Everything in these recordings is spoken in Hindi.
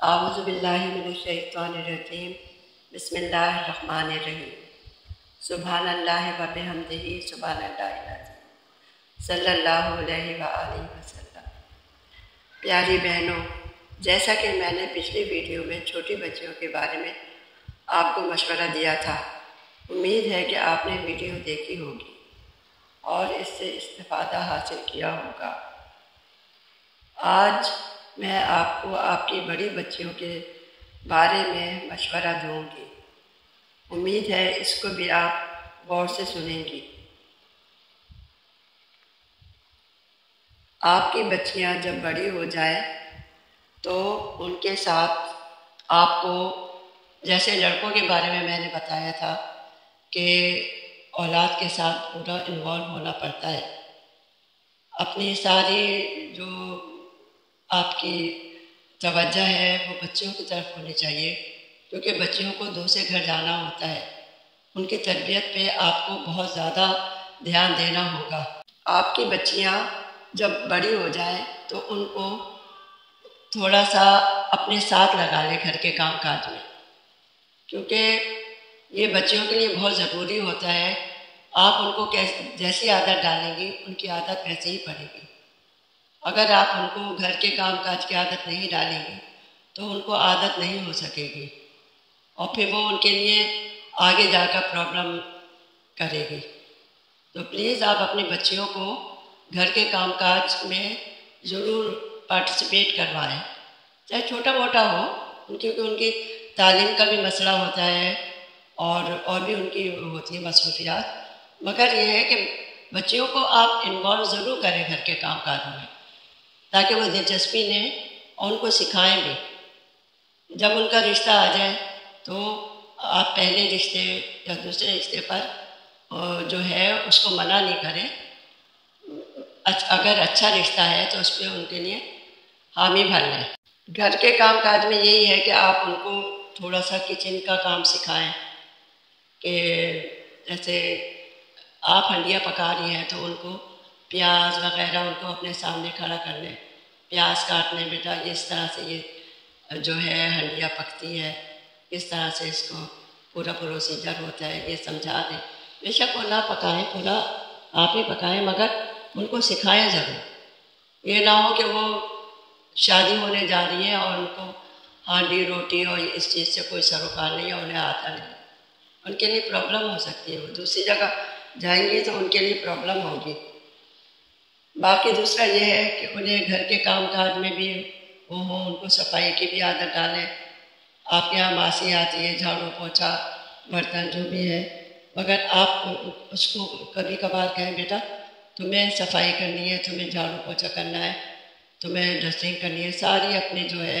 आउज़बिल्लिमिनशैतानरजीम बिस्मिल्लाहिर्रहमानिर्रहीम। सुबहान अल्लाह प्यारी बहनों, जैसा कि मैंने पिछली वीडियो में छोटी बच्चियों के बारे में आपको मशवरा दिया था, उम्मीद है कि आपने वीडियो देखी होगी और इससे इस्तेफादा हासिल किया होगा। आज मैं आपको आपकी बड़ी बच्चियों के बारे में मशवरा दूँगी। उम्मीद है इसको भी आप गौर से सुनेंगी। आपकी बच्चियाँ जब बड़ी हो जाए तो उनके साथ आपको, जैसे लड़कों के बारे में मैंने बताया था कि औलाद के साथ पूरा इन्वॉल्व होना पड़ता है। अपनी सारी जो आपकी तवज्जो है, वो बच्चियों की तरफ़ होनी चाहिए, क्योंकि बच्चियों को दूसरे घर जाना होता है। उनकी तरबियत पे आपको बहुत ज़्यादा ध्यान देना होगा। आपकी बच्चियाँ जब बड़ी हो जाए तो उनको थोड़ा सा अपने साथ लगा ले घर के काम काज में। क्योंकि ये बच्चियों के लिए बहुत ज़रूरी होता है। आप उनको कैसे, जैसी आदत डालेंगी, उनकी आदत वैसे ही पड़ेगी। अगर आप उनको घर के काम काज की आदत नहीं डालेंगे तो उनको आदत नहीं हो सकेगी। और फिर वो उनके लिए आगे जाकर प्रॉब्लम करेगी। तो प्लीज़ आप अपने बच्चियों को घर के काम काज में ज़रूर पार्टिसिपेट करवाएँ। चाहे छोटा मोटा हो क्योंकि उनकी तालीम का भी मसला होता है और और भी उनकी होती है मसरूफियात। मगर यह है कि बच्चियों को आप इन्वॉल्व ज़रूर करें घर के काम काज में। ताकि वो दिलचस्पी लें और उनको सिखाएँ भी। जब उनका रिश्ता आ जाए तो आप पहले रिश्ते या दूसरे रिश्ते पर जो है, उसको मना नहीं करें। अगर अच्छा रिश्ता है तो उस पर उनके लिए हामी भर लें। घर के काम काज में यही है कि आप उनको थोड़ा सा किचन का काम सिखाएँ कि जैसे आप हंडिया पका रही हैं तो उनको प्याज वगैरह उनको अपने सामने खड़ा कर लें। प्याज काटने बेटा इस तरह से ये जो है, हंडिया पकती है, इस तरह से इसको पूरा प्रोसीजर होता है, ये समझा दें। बेशक वो ना पकाएँ, पूरा आप ही पकाएँ, मगर उनको सिखाएँ ज़रूर। ये ना हो कि वो शादी होने जा रही है और उनको हांडी, रोटी और इस चीज़ से कोई सरोकार नहीं है, उन्हें आता नहीं। उनके लिए प्रॉब्लम हो सकती है। वो दूसरी जगह जाएँगी तो उनके लिए प्रॉब्लम होगी। बाकी दूसरा ये है कि उन्हें घर के काम काज में भी वो हो, उनको सफ़ाई की भी आदत डालें। आपके यहाँ मासी आती है, झाड़ू पोछा, बर्तन जो भी है। मगर आप उसको कभी कभार कहें, बेटा, तुम्हें सफ़ाई करनी है, तुम्हें झाड़ू पोछा करना है, तुम्हें ड्रेसिंग करनी है। सारी अपने जो है,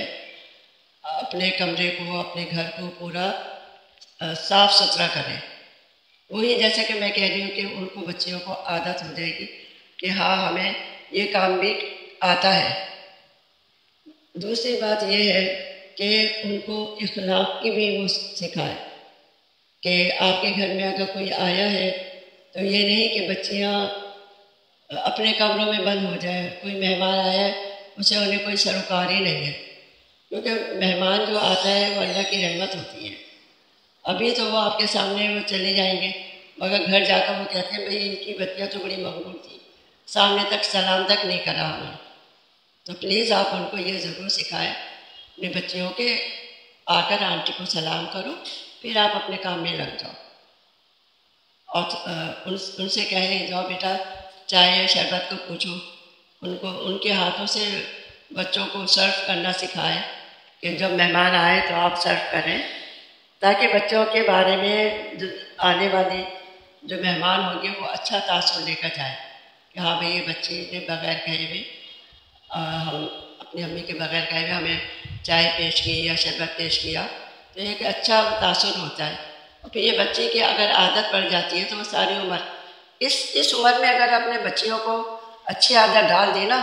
अपने कमरे को, अपने घर को पूरा साफ़ सुथरा करें। वही जैसा कि मैं कह रही हूँ कि उनको बच्चियों को आदत हो जाएगी। कि हाँ हमें ये काम भी आता है। दूसरी बात यह है कि उनको इखलाक की भी वो सिखाए कि आपके घर में अगर कोई आया है तो ये नहीं कि बच्चियाँ अपने कमरों में बंद हो जाए, कोई मेहमान आया है, उसे उन्हें कोई सरोकार ही नहीं है। क्योंकि मेहमान जो आता है, वो अल्लाह की रहमत होती है। अभी तो वो आपके सामने वो चले जाएँगे, मगर घर जाकर वो कहते हैं, भाई इनकी बच्चियाँ तो बड़ी मकबूल थी। सामने तक सलाम तक नहीं करा हमें तो प्लीज़ आप उनको ये ज़रूर सिखाएँ अपने बच्चियों के आकर आंटी को सलाम करो फिर आप अपने काम में लग जाओ। और उन, उनसे कह जाओ बेटा चाय या शरबत को पूछो। उनको उनके हाथों से बच्चों को सर्व करना सिखाएँ कि जब मेहमान आए तो आप सर्व करें ताकि बच्चों के बारे में आने वाले जो मेहमान होंगे वो अच्छा तासर लेकर जाए। कि हाँ भाई ये बच्चे ने बगैर कहे हुए हम अपनी अम्मी के बगैर कहे हुए, हमें चाय पेश की या शरबत पेश किया तो एक अच्छा तासर होता है। और फिर ये बच्चे की अगर आदत पड़ जाती है तो वो सारी उम्र, इस इस उम्र में अगर अपने बच्चियों को अच्छी आदत डाल दी ना,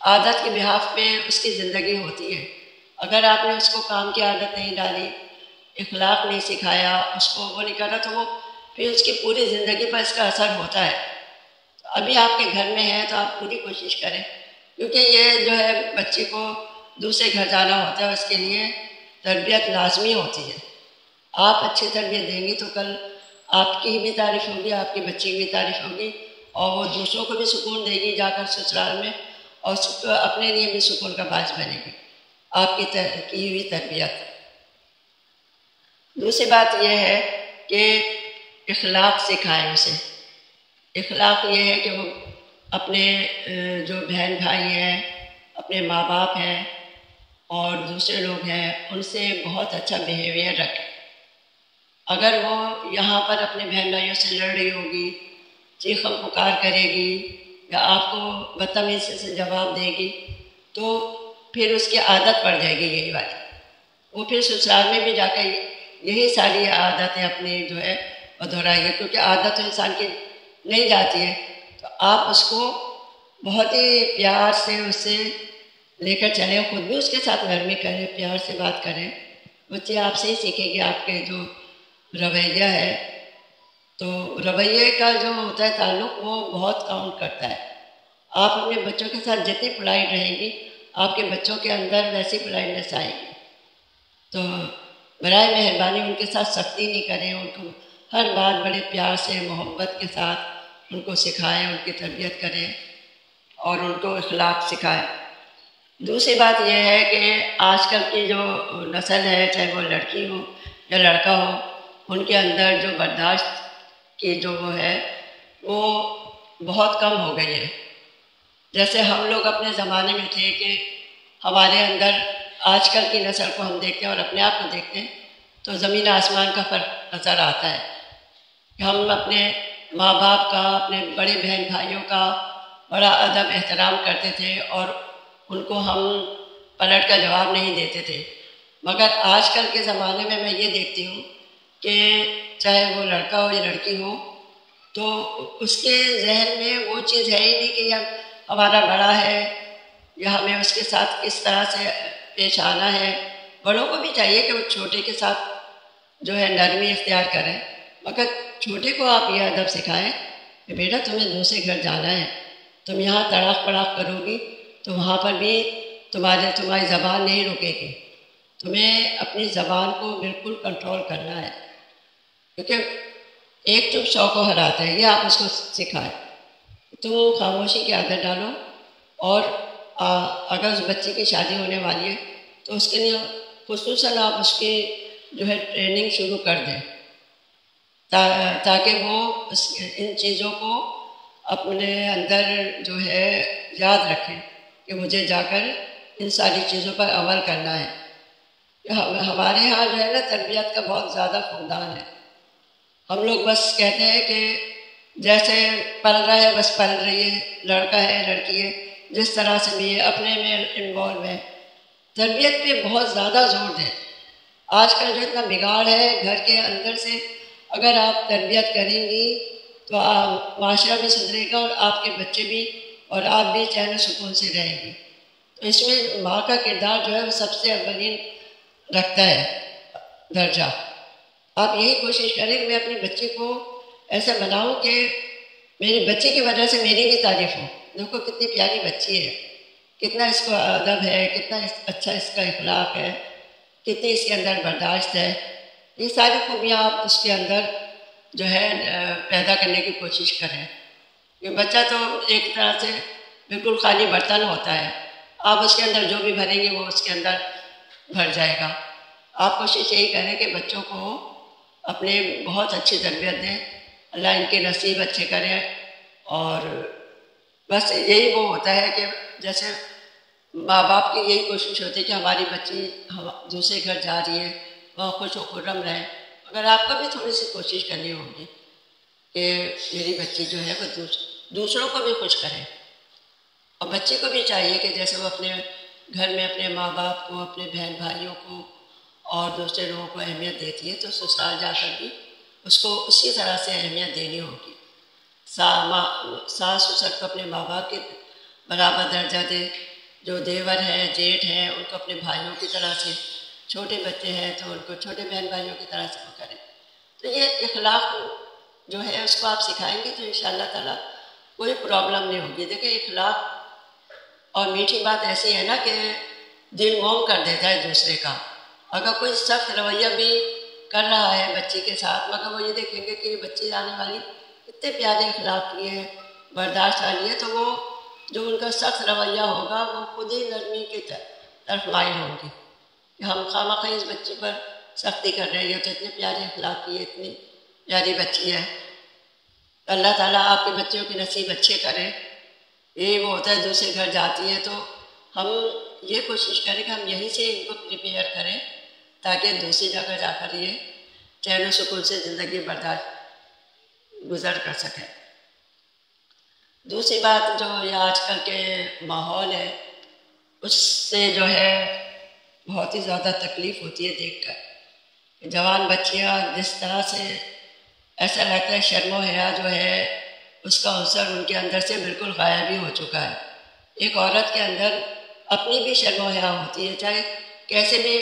आदत के बिहाफ पे उसकी ज़िंदगी होती है। अगर आपने उसको काम की आदत नहीं डाली, इखलाक नहीं सिखाया, उसको वो नहीं करा तो वो फिर उसकी पूरी ज़िंदगी पर इसका असर होता है। अभी आपके घर में है तो आप पूरी कोशिश करें। क्योंकि ये जो है बच्चे को दूसरे घर जाना होता है उसके लिए तरबियत लाजमी होती है। आप अच्छी तरबियत देंगी तो कल आपकी भी तारीफ़ होगी आपकी बच्ची की भी तारीफ़ होगी और वो दूसरों को भी सुकून देगी जाकर ससुराल में और अपने लिए भी सुकून का बाज बनेगी। आपकी तर, की हुई तरबियत। दूसरी बात यह है कि इखलाक सिखाएँ उसे। इखलाक ये है कि वो अपने जो बहन भाई हैं, अपने माँ बाप हैं और दूसरे लोग हैं, उनसे बहुत अच्छा बिहेवियर रखें। अगर वो यहाँ पर अपने बहन भाइयों से लड़ रही होगी चीखम पुकार करेगी या आपको बदतमीजी से जवाब देगी तो फिर उसकी आदत पड़ जाएगी यही वाली। वो फिर ससुराल में भी जाकर यही सारी आदतें अपनी जो है दोहराएगी क्योंकि आदत तो इंसान की नहीं जाती है। तो आप उसको बहुत ही प्यार से उससे लेकर चले, खुद भी उसके साथ नरमी करें, प्यार से बात करें। बच्चे आपसे ही सीखेंगे आपके जो रवैया है तो रवैये का जो होता है ताल्लुक, वो बहुत काउंट करता है। आप अपने बच्चों के साथ जितनी पढ़ाई रहेंगी, आपके बच्चों के अंदर वैसी पढ़ाईनेस आएगी। तो बरए मेहरबानी, उनके साथ सख्ती नहीं करें, उनको हर बात बड़े प्यार से, मोहब्बत के साथ उनको सिखाएँ, उनकी तरबियत करें और उनको इखलाक सिखाएँ। दूसरी बात यह है कि आजकल की जो नस्ल है, चाहे वो लड़की हो या लड़का हो, उनके अंदर जो बर्दाश्त की जो वो है, वो बहुत कम हो गई है। जैसे हम लोग अपने ज़माने में थे कि हमारे अंदर आजकल की नस्ल को हम देखते हैं और अपने आप को देखते हैं तो ज़मीन आसमान का फ़र्क नज़र आता है। हम अपने माँ बाप का, अपने बड़े बहन भाइयों का बड़ा अदब एहतराम करते थे और उनको हम पलट का जवाब नहीं देते थे। मगर आजकल के ज़माने में मैं ये देखती हूँ कि चाहे वो लड़का हो या लड़की हो तो उसके जहन में वो चीज़ है ही नहीं कि यह हमारा बड़ा है या हमें उसके साथ किस तरह से पेश आना है। बड़ों को भी चाहिए कि वो छोटे के साथ जो है नरमी इख्तियार करें। मगर छोटे को आप ये अदब सिखाएँ कि बेटा तुम्हें दूसरे घर जाना है तुम यहाँ तड़ाक पड़ाक करोगी तो वहाँ पर भी तुम्हारे तुम्हारी ज़बान नहीं रुकेगी। तुम्हें अपनी ज़बान को बिल्कुल कंट्रोल करना है। क्योंकि एक चुप सौ को हराता है ये आप उसको सिखाएँ। तुम खामोशी की आदत डालो और आ, अगर उस बच्चे की शादी होने वाली है तो उसके लिए खसूस आप उसकी जो है ट्रेनिंग शुरू कर दें। ताकि वो इन चीज़ों को अपने अंदर जो है, याद रखें कि मुझे जाकर इन सारी चीज़ों पर अमल करना है। हमारे यहाँ जो है ना, तरबियत का बहुत ज़्यादा फुकदान है। हम लोग बस कहते हैं कि जैसे पल रहा है, बस पल रही है। लड़का है, लड़की है, जिस तरह से भी है, अपने में इन्वॉल्व है। तरबियत पे बहुत ज़्यादा ज़ोर दें। आजकल जो इतना बिगाड़ है, घर के अंदर से अगर आप तरबियत करेंगी तो आप माशरा भी सुधरेगा और आपके बच्चे भी और आप भी चैन सुकून से रहेंगे। तो इसमें माँ का किरदार जो है वो सबसे अवलिन रखता है दर्जा। आप यही कोशिश करें कि मैं अपने बच्चे को ऐसा बनाऊँ कि मेरे बच्चे की वजह से मेरी भी तारीफ़ हो। देखो कितनी प्यारी बच्ची है, कितना इसको अदब है, कितना अच्छा इसका इखलाक है, कितनी इसके अंदर बर्दाश्त है। ये सारी खूबियाँ आप उसके अंदर जो है पैदा करने की कोशिश करें। ये बच्चा तो एक तरह से बिल्कुल खाली बर्तन होता है। आप उसके अंदर जो भी भरेंगे, वो उसके अंदर भर जाएगा। आप कोशिश यही करें कि बच्चों को अपने बहुत अच्छी तरबियत दें। अल्लाह इनके नसीब अच्छे करें और बस यही वो होता है कि जैसे माँ बाप की यही कोशिश होती है कि हमारी बच्ची हम दूसरे घर जा रही है। वह खुश खुरम रहे। मगर आपको भी थोड़ी सी कोशिश करनी होगी कि मेरी बच्ची जो है वो दूस, दूसरों को भी खुश करे। और बच्चे को भी चाहिए कि जैसे वो अपने घर में अपने माँ बाप को अपने बहन भाइयों को और दूसरे लोगों को अहमियत देती है तो ससुराल जाकर भी उसको उसी तरह से अहमियत देनी होगी। सा माँ सास ससुर को अपने माँ बाप के बराबर दर्जा दे। जो देवर हैं जेठ हैं उनको अपने भाइयों की तरह से छोटे बच्चे हैं तो उनको छोटे बहन भाइयों की तरह से वो करें। तो ये इखलाक जो है उसको आप सिखाएँगे तो इन ताला कोई प्रॉब्लम नहीं होगी। देखिए, इखलाक और मीठी बात ऐसी है ना कि दिल मोम कर देता है दूसरे का। अगर कोई सख्त रवैया भी कर रहा है बच्ची के साथ, मगर वो ये देखेंगे कि बच्ची आने वाली इतने प्यारे अखलाक की है, बर्दाश्त वाली है तो वो जो उनका सख्त रवैया होगा वो खुद ही नरमी की तरफ़ माइल होंगी। हम खामा खा इस बच्ची पर सख्ती कर रहे हैं तो इतने प्यारे अखलाक की, इतनी प्यारी बच्ची है। अल्लाह ताला आपके बच्चों के नसीब अच्छे करे। ये वो होता है, दूसरे घर जाती है तो हम ये कोशिश करें कि हम यहीं से इनको प्रिपेयर करें, ताकि दूसरी जगह जाकर ये चैन सुकून से ज़िंदगी बर्दाश्त गुजर कर सकें। दूसरी बात जो ये आजकल के माहौल है, उससे जो है बहुत ही ज़्यादा तकलीफ़ होती है देखकर। जवान बच्चियाँ जिस तरह से ऐसा लगता है शर्मो हया जो है, उसका अवसर उनके अंदर से बिल्कुल गायब ही हो चुका है। एक औरत के अंदर अपनी भी शर्मो हया होती है, चाहे कैसे भी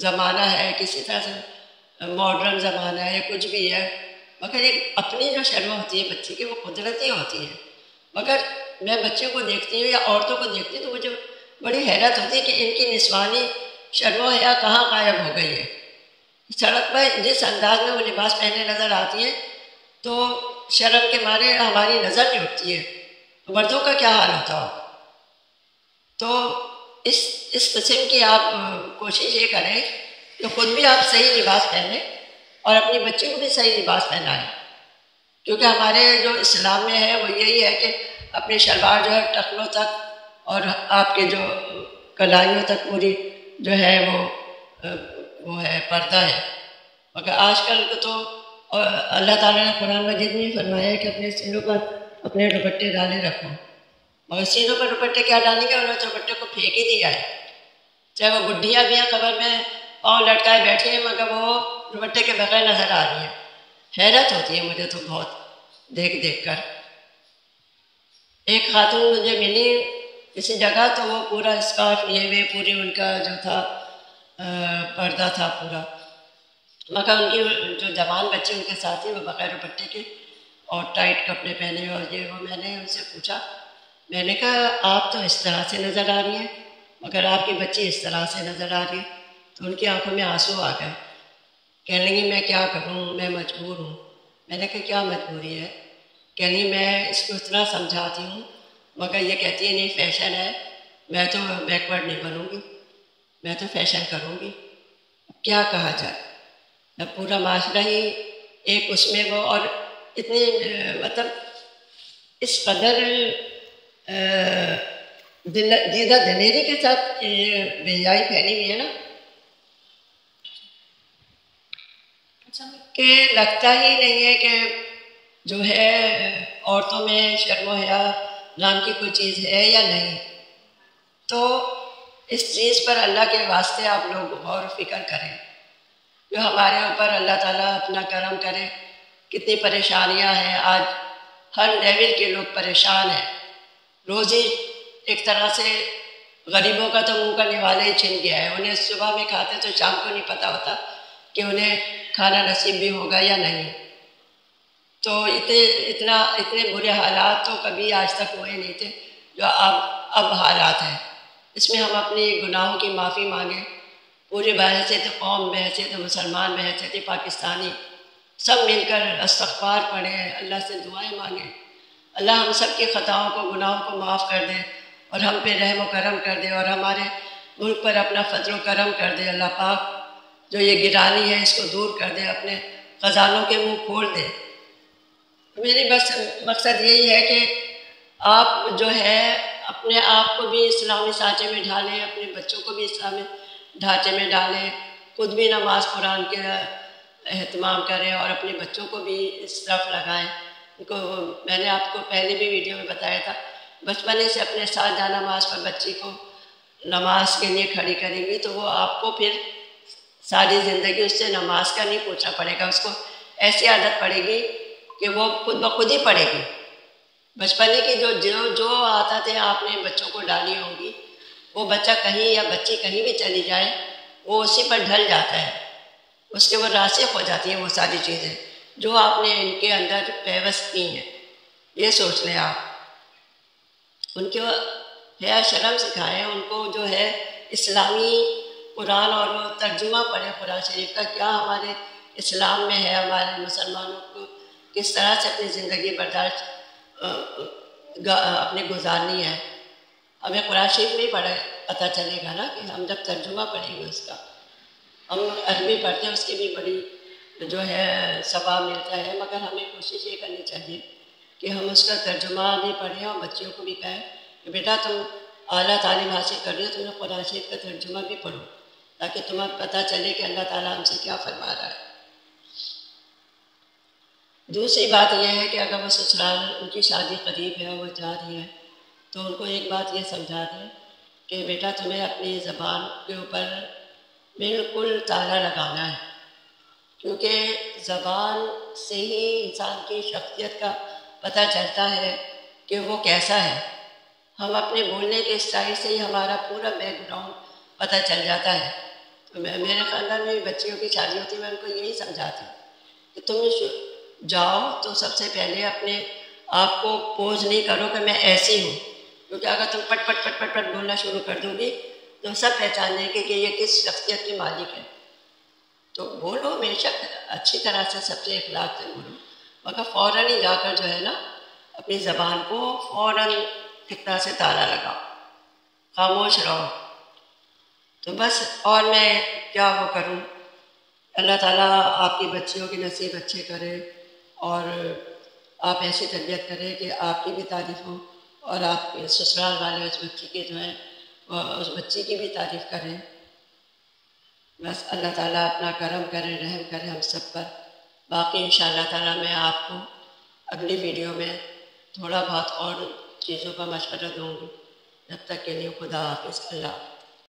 ज़माना है, किसी तरह से मॉडर्न ज़माना है कुछ भी है, मगर एक अपनी जो शर्म होती है बच्चे की, वो कुदरती होती है। मगर मैं बच्चों को देखती हूँ या औरतों को देखती हूँ तो मुझे बड़ी हैरत होती कि इनकी निस्वानी शर्म हया कहाँ गायब हो गई है। सड़क पर जिस अंदाज में वो लिबास पहने नज़र आती है तो शर्म के मारे हमारी नज़र नहीं उठती है। मर्दों का क्या हाल होता हो? तो इस इस किस्म की आप कोशिश ये करें कि खुद भी आप सही लिबास पहने और अपनी बच्ची को भी सही लिबास पहनाएँ। क्योंकि हमारे जो इस्लाम में है, वो यही है कि अपने शलवार जो है, टखनों तक और आपके जो कलाइयों तक पूरी जो है वो वो है, पर्दा है। मगर आजकल तो अल्लाह ताला ने कुरान मजीद में फरमाया है कि अपने सिरों पर अपने दुपट्टे डाले रखो। मगर सीनों पर दुपट्टे क्या डालेंगे? उन्होंने दुपट्टे को फेंक ही दिया है। चाहे वो बुढ़िया भी हैं, खबर में पाँव लटकाए बैठी हैं, मगर वो दुपट्टे के बगैर नज़र आ रही है। हैरत होती है मुझे तो बहुत देख देख कर। एक खातून मुझे मिली किसी जगह तो वो पूरा स्कार्फ लिए हुए पूरी उनका जो था पर्दा था पूरा। मगर उनकी जो जवान बच्चे उनके साथ ही, वो बगैर दुपट्टे के और टाइट कपड़े पहने और ये वो मैंने उनसे पूछा, मैंने कहा, आप तो इस तरह से नज़र आ रही हैं, मगर आपकी बच्ची इस तरह से नज़र आ रही है। तो उनकी आँखों में आँसू आ गए। कह लेंगी मैं क्या करूँ? मैं मजबूर हूँ। मैंने कहा, क्या मजबूरी है? कह रही, मैं इसको इतना समझाती हूँ मगर ये कहती है, नहीं फ़ैशन है। मैं तो बैकवर्ड नहीं बनूँगी। मैं तो फ़ैशन करूँगी। क्या कहा जाए? अब पूरा माशरा ही एक उसमें वो और इतनी मतलब इस कदर दीदा धनेरी के साथ ये बेजाई फैली हुई है ना। कि लगता ही नहीं है कि जो है औरतों में शर्म हया नाम की कोई चीज़ है या नहीं? तो इस चीज़ पर अल्लाह के वास्ते आप लोग गौर फ़िक्र करें। जो हमारे ऊपर अल्लाह ताला अपना करम करे, कितनी परेशानियाँ हैं। आज हर लेवल के लोग परेशान हैं। रोज़ी एक तरह से गरीबों का तो मुँह का निवाला ही छिन गया है। उन्हें सुबह में खाते तो शाम को नहीं पता होता कि उन्हें खाना नसीब भी होगा या नहीं। तो इतने, इतना, इतने बुरे हालात तो कभी आज तक हुए नहीं थे, जो अब अब हालात हैं। इसमें हम अपने गुनाहों की माफ़ी मांगें। पूरे बहसीत कौम बहसीत मुसलमान बहसीत पाकिस्तानी सब मिलकर इस्तफ़ार पढ़ें अल्लाह से दुआएँ मांगें। अल्लाह हम सब की ख़ताओं को, गुनाहों को माफ़ कर दे और हम पे रहम करम कर दे और हमारे मुल्क पर अपना फजल करम कर दे, अल्लाह पाक, जो ये गिरानी है, इसको दूर कर दे, अपने ख़जानों के मुँह खोल दे। मेरी बस, मकसद यही है कि आप जो है, अपने आप को भी इस्लामी साँचे में ढालें, अपने बच्चों को भी इस्लामी ढांचे में डालें खुद भी नमाज़ कुरान के अहतमाम करें और अपने बच्चों को भी इस तरफ़ लगाएँ। उनको मैंने आपको पहले भी वीडियो में बताया था, बचपने से अपने साथ जाना नमाज़ पर बच्ची को नमाज़ के लिए खड़ी करेंगी तो वो आपको फिर सारी ज़िंदगी उससे नमाज़ का नहीं पूछना पड़ेगा, उसको ऐसी आदत पड़ेगी कि वो खुद ब खुद ही पड़ेगी बचपने की जो जो जो आता थे आपने बच्चों को डाली होगी, वो बच्चा कहीं या बच्ची कहीं भी चली जाए, वो उसी पर ढल जाता है। उसके वो रासिक हो जाती है वो सारी चीज़ें, जो आपने इनके अंदर व्यवस्थ की हैं। ये सोच लें आप। उनके है, शर्म सिखाएँ, उनको जो है इस्लामी कुरान और तर्जुमा पढ़े कुरान शरीफ का, क्या हमारे इस्लाम में है, हमारे मुसलमानों को किस तरह से अपनी ज़िंदगी बर्दाश्त अपने गुजारनी है। हमें कुरान शरीफ में पढ़े, पता चलेगा ना कि हम जब तर्जुमा पढ़ेंगे उसका, हम अरबी पढ़ते हैं, उसकी भी बड़ी जो है सवाब मिलता है, मगर हमें कोशिश ये करनी चाहिए कि हम उसका तर्जुमा भी पढ़ें और बच्चियों को भी कहें कि बेटा तुम अला तालीम हासिल कर रहे हो तुम्हें कुरान शरीफ का तर्जुमा भी पढ़ो, ताकि तुम्हें पता चले कि अल्लाह ताला हमसे क्या फरमा रहा है। दूसरी बात यह है कि अगर वो ससुराल, उनकी शादी करीब है, वो जा रही है तो उनको एक बात ये समझा दें कि बेटा तुम्हें अपनी ज़बान के ऊपर बिल्कुल ताला लगाना है। क्योंकि ज़बान से ही इंसान की शख्सियत का पता चलता है कि वो कैसा है। हम अपने बोलने के स्टाइल से ही हमारा पूरा बैकग्राउंड पता चल जाता है। तो मैं, मेरे ख़ानदान में बच्चियों की शादी होती है मैं उनको यही समझाती कि तुम जाओ तो सबसे पहले अपने आप को पोज नहीं करो कि मैं ऐसी हूँ। क्योंकि अगर तुम पट पट पट पट पट बोलना शुरू कर दोगी तो सब पहचान लेंगे कि ये किस शख्सियत के मालिक है। तो बोलो बेशक अच्छी तरह से सबसे इखलाक से बोलो। मगर फ़ौर ही जाकर जो है ना, अपनी ज़बान को फ़ौर तरह से ताला लगाओ। खामोश रहो। तो बस और मैं क्या वो करूँ? अल्लाह ताला आपकी बच्चियों की नसीब अच्छे करे। और आप ऐसी तरबियत करें कि आपकी भी तारीफ़ हो और आपके ससुराल वाले उस बच्ची के जो है उस बच्ची की भी तारीफ़ करें। बस अल्लाह ताला अपना करम करें, रहम करें हम सब पर। बाकी इन ताला मैं आपको अगली वीडियो में थोड़ा बहुत और चीज़ों का मशवरा दूँगी। जब तक के लिए खुदा हाफिज़, अल्लाह